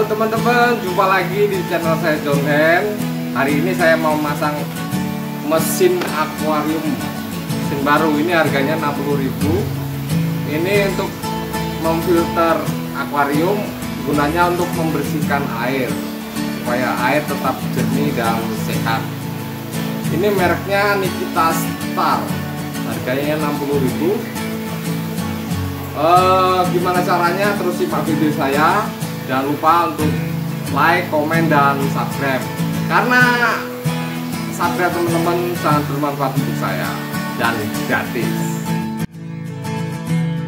Halo teman-teman, jumpa lagi di channel saya John. Hari ini saya mau masang mesin akuarium mesin baru. Ini harganya 60.000. Ini untuk memfilter akuarium gunanya untuk membersihkan air supaya air tetap jernih dan sehat. Ini mereknya Nikita Star. Harganya 60.000 uh, gimana caranya terus simak video saya jangan lupa untuk like, komen, dan subscribe. Karena subscribe teman-teman sangat bermanfaat untuk saya. Dan gratis.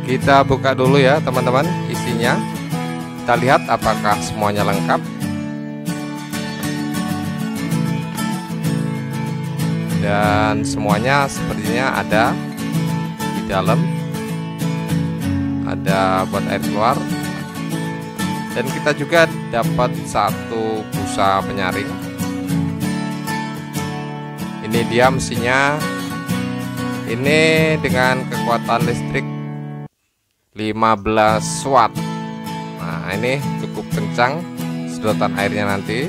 Kita buka dulu ya teman-teman isinya. Kita lihat apakah semuanya lengkap. Dan semuanya sepertinya ada di dalam. Ada buat air keluar dan kita juga dapat satu busa penyaring. Ini dia mesinnya. Ini dengan kekuatan listrik 15 watt. Nah ini cukup kencang sedotan airnya nanti.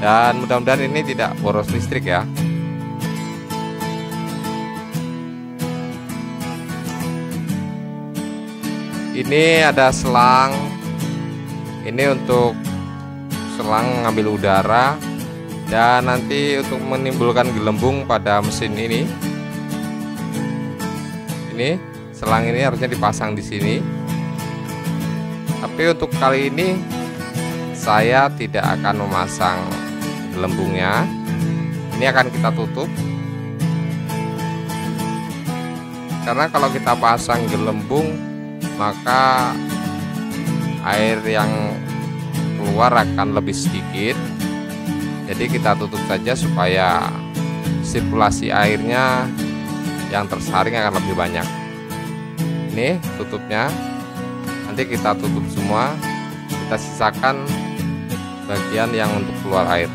Dan mudah-mudahan ini tidak boros listrik ya ini ada selang. Ini untuk selang ngambil udara. Dan nanti untuk menimbulkan gelembung pada mesin ini. Ini selang ini harusnya dipasang di sini. Tapi untuk kali ini saya tidak akan memasang gelembungnya. Ini akan kita tutup. Karena kalau kita pasang gelembung maka air yang keluar akan lebih sedikit. Jadi kita tutup saja supaya sirkulasi airnya yang tersaring akan lebih banyak. Ini tutupnya. Nanti kita tutup semua. Kita sisakan bagian yang untuk keluar air.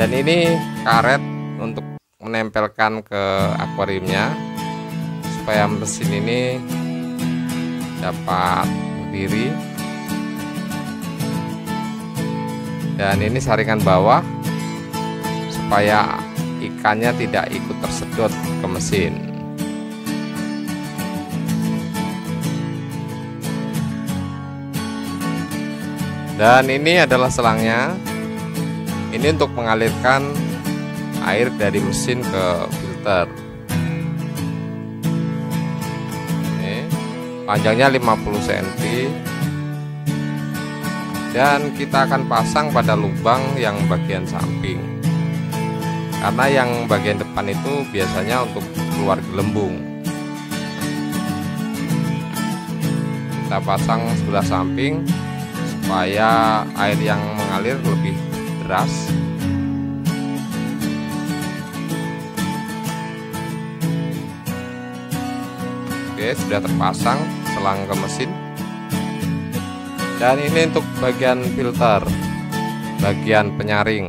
Dan ini karet untuk menempelkan ke akuariumnya supaya mesin ini dapat berdiri. Dan ini saringan bawah supaya ikannya tidak ikut tersedot ke mesin. Dan ini adalah selangnya. Ini untuk mengalirkan air dari mesin ke filter panjangnya 50 cm dan kita akan pasang pada lubang yang bagian samping. Karena yang bagian depan itu biasanya untuk keluar gelembung. Kita pasang sebelah samping supaya air yang mengalir lebih deras Oke sudah terpasang selang ke mesin. Dan ini untuk bagian filter bagian penyaring.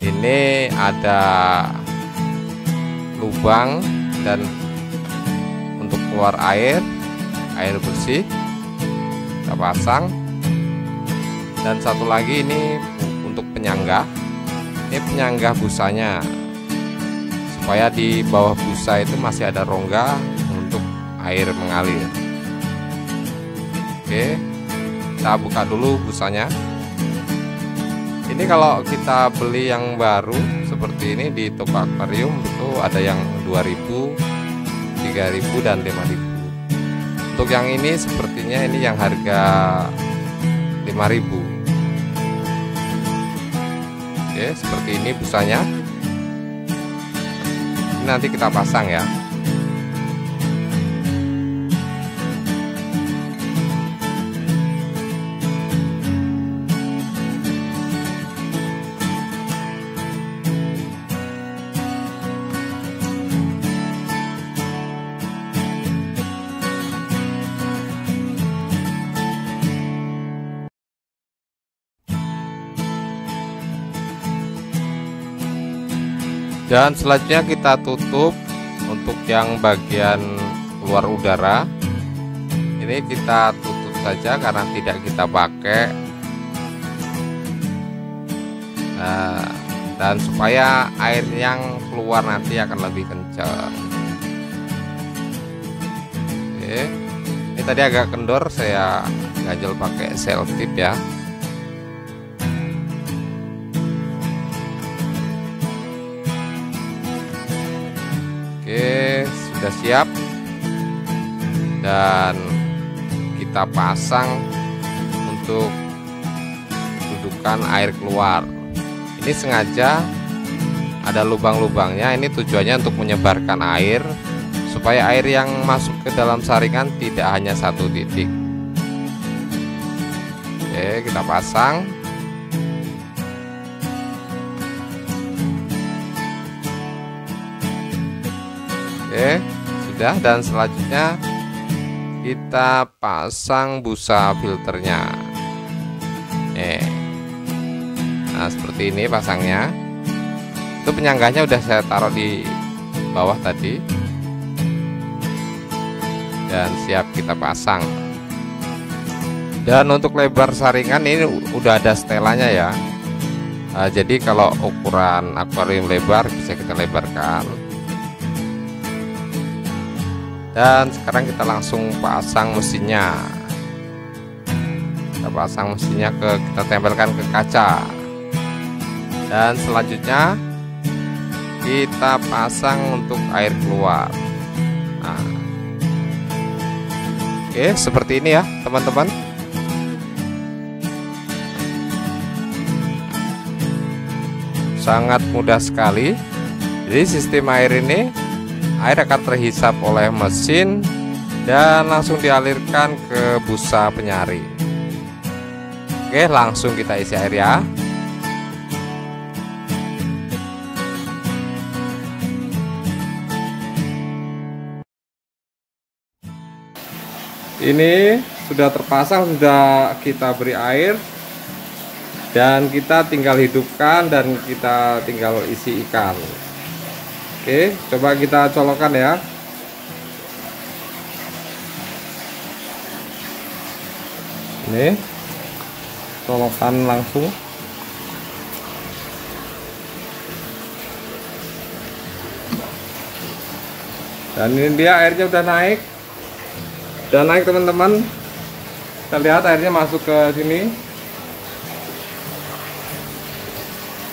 Ini ada lubang dan untuk keluar air air bersih kita pasang. Dan satu lagi ini untuk penyangga. Ini penyangga busanya. Supaya di bawah busa itu masih ada rongga air mengalir. Oke kita buka dulu busanya. Ini kalau kita beli yang baru seperti ini di toko akuarium itu ada yang 2000 3000 dan 5000 untuk yang ini sepertinya ini yang harga 5000 oke seperti ini busanya. Ini nanti kita pasang ya dan selanjutnya kita tutup untuk yang bagian luar udara. Ini kita tutup saja karena tidak kita pakai. Nah, dan supaya air yang keluar nanti akan lebih kencang. Oke. Ini tadi agak kendor saya ganjel pakai selotip ya sudah siap. Dan kita pasang untuk dudukan air keluar. Ini sengaja ada lubang-lubangnya. Ini tujuannya untuk menyebarkan air supaya air yang masuk ke dalam saringan tidak hanya satu titik. Oke, kita pasang. Oke, sudah dan selanjutnya kita pasang busa filternya. Eh. Nah, seperti ini pasangnya. Itu penyangganya udah saya taruh di bawah tadi. Dan siap kita pasang. Dan untuk lebar saringan ini udah ada setelannya ya. Nah, jadi kalau ukuran akuarium lebar bisa kita lebarkan dan sekarang kita langsung pasang mesinnya. Kita pasang mesinnya ke kita tempelkan ke kaca. Dan selanjutnya kita pasang untuk air keluar. Nah. oke seperti ini ya teman-teman. Sangat mudah sekali. Jadi sistem air ini air akan terhisap oleh mesin dan langsung dialirkan ke busa penyari. Oke langsung kita isi air ya. Ini sudah terpasang sudah kita beri air. Dan kita tinggal hidupkan dan kita tinggal isi ikan Oke, coba kita colokkan ya. Ini colokan langsung. Dan ini dia airnya udah naik. Udah naik teman-teman. Kita lihat airnya masuk ke sini.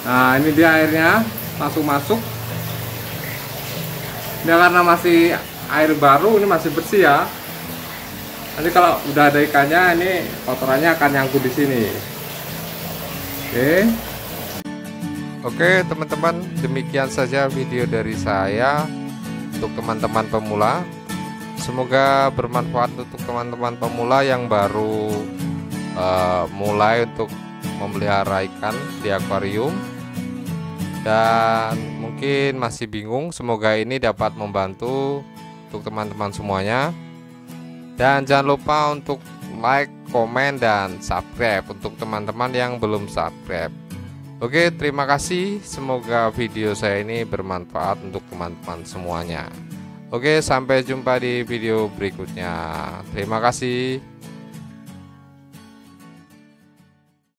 Nah, ini dia airnya langsung masuk ini karena masih air baru ini masih bersih ya. Nanti kalau udah ada ikannya ini kotorannya akan nyangkut di sini. Oke. Oke teman-teman demikian saja video dari saya untuk teman-teman pemula. Semoga bermanfaat untuk teman-teman pemula yang baru uh, mulai untuk memelihara ikan di akuarium. Dan mungkin masih bingung. Semoga ini dapat membantu untuk teman-teman semuanya. Dan jangan lupa untuk like komen dan subscribe untuk teman-teman yang belum subscribe. Oke terima kasih. Semoga video saya ini bermanfaat untuk teman-teman semuanya. Oke sampai jumpa di video berikutnya. Terima kasih